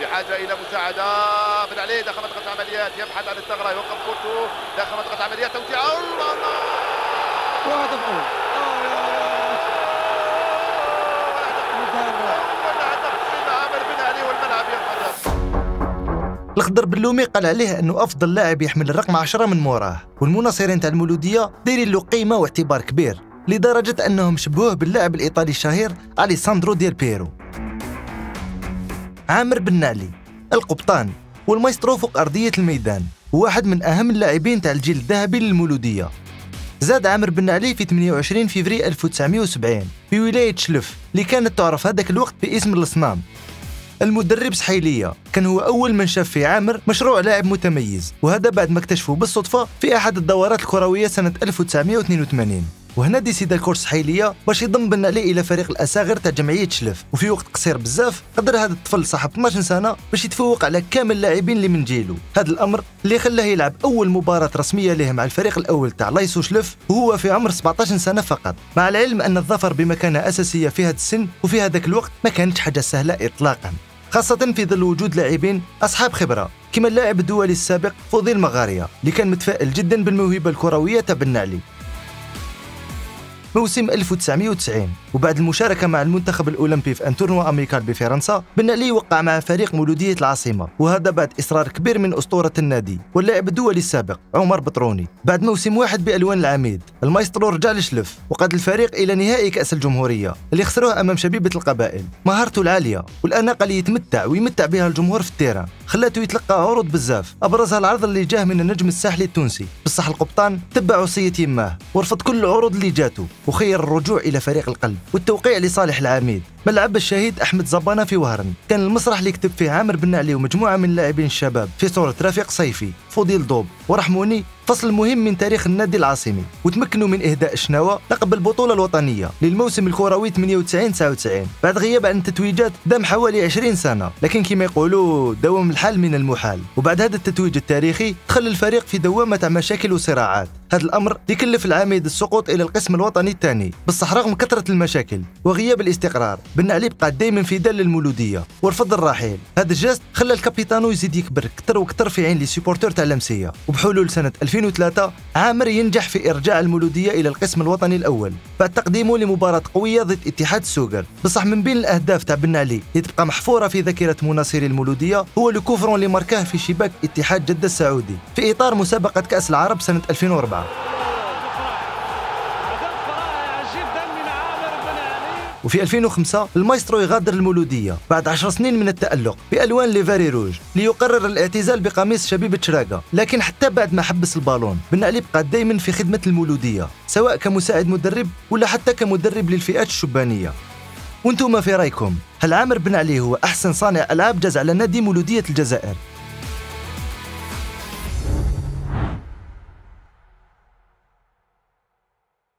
بحاجة إلى مساعدة. بن علي داخل منطقه العمليات يبحث عن الثغرة يوقف كورتو. داخل منطقه العمليات توسيع الله. وهدف اول الخضر بلومي قال عليه انه أفضل لاعب يحمل الرقم 10 من موراه والمناصرين تاع المولودية دايرين له قيمة واعتبار كبير لدرجة أنهم شبهوه باللاعب الإيطالي الشهير أليساندرو ديل بيرو. عامر بن نالي القبطان والمايسترو فوق أرضية الميدان وواحد من أهم اللاعبين تاع الجيل الذهبي للمولودية. زاد عامر بن علي في 28 فبراير 1970 في ولاية شلف اللي كانت تعرف هذاك الوقت باسم الصنام المدرب سحيلية كان هو أول من شاف في عامر مشروع لاعب متميز وهذا بعد ما اكتشفه بالصدفة في أحد الدورات الكروية سنة 1982 وهنا ديسيدا الكورس حيلية باش يضم بن علي إلى فريق الأساغر تاع جمعية شلف. وفي وقت قصير بزاف قدر هذا الطفل صاحب 12 سنه باش يتفوق على كامل اللاعبين اللي من جيله. هذا الأمر اللي خلاه يلعب أول مباراة رسمية له مع الفريق الأول تاع لايسو شلف وهو في عمر 17 سنة فقط. مع العلم أن الظفر بمكانة أساسية في هذا السن وفي هذاك الوقت ما كانتش حاجة سهلة اطلاقا. خاصة في ظل وجود لاعبين أصحاب خبرة كما اللاعب الدولي السابق فوضيل مغاريا اللي كان متفائل جدا بالموهبة الكروية تاع بن علي. موسم 1990 وبعد المشاركة مع المنتخب الأولمبي في un tournoi amical بفرنسا بن علي وقع مع فريق مولودية العاصمة وهذا بعد إصرار كبير من أسطورة النادي واللاعب الدولي السابق عمر بطروني. بعد موسم واحد بألوان العميد المايسترو رجع لشلف وقاد الفريق إلى نهائي كأس الجمهورية اللي خسروه أمام شبيبة القبائل مهارته العالية والأناقة اللي يتمتع ويمتع بها الجمهور في ال terrain. خلاته يتلقى عروض بزاف أبرزها العرض اللي جاه من النجم الساحلي التونسي. بصح القبطان تبع وصية يماه ورفض كل العروض اللي جاته وخير الرجوع إلى فريق القلب. والتوقيع لصالح العميد. ملعب الشهيد أحمد زبانة في وهرن كان المسرح اللي كتب فيه عامر بن علي ومجموعة من اللاعبين الشباب في صورة رفيق صيفي فضيل دوب ورحموني فصل مهم من تاريخ النادي العاصمي وتمكنوا من إهداء الشناوة لقب البطولة الوطنية للموسم الكروي 98 99 بعد غياب عن التتويجات دام حوالي 20 سنة لكن كما يقولوا دوام الحال من المحال. وبعد هذا التتويج التاريخي دخل الفريق في دوامة مشاكل وصراعات. هذا الأمر يكلف العميد السقوط إلى القسم الوطني الثاني بصح رغم كثرة المشاكل وغياب الاستقرار. بن علي بقى دائما في دال للمولودية ورفض الرحيل هذا الجست خلى الكابيتانو يزيد يكبر كثر وكثر في عين لي سيبورتور تاع لمسية وبحلول سنة 2003 عامر ينجح في إرجاع المولودية إلى القسم الوطني الأول. بعد تقديمه لمباراة قوية ضد اتحاد السوغر بصح من بين الأهداف تاع بن علي اللي تبقى محفورة في ذاكرة مناصري المولودية هو ال coup franc اللي ماركاه في شباك اتحاد جدة السعودي. في إطار مسابقة كأس العرب سنة 2004 وفي 2005 المايسترو يغادر المولودية بعد 10 سنين من التألق بألوان les vert et rouge ليقرر الاعتزال بقميص شبيبة شراقة لكن حتى بعد ما حبس البالون بن علي بقى دائما في خدمة المولودية سواء كمساعد مدرب ولا حتى كمدرب للفئات الشبانية. وأنتم في رأيكم هل عامر بن علي هو أحسن صانع ألعاب جاز على نادي مولودية الجزائر؟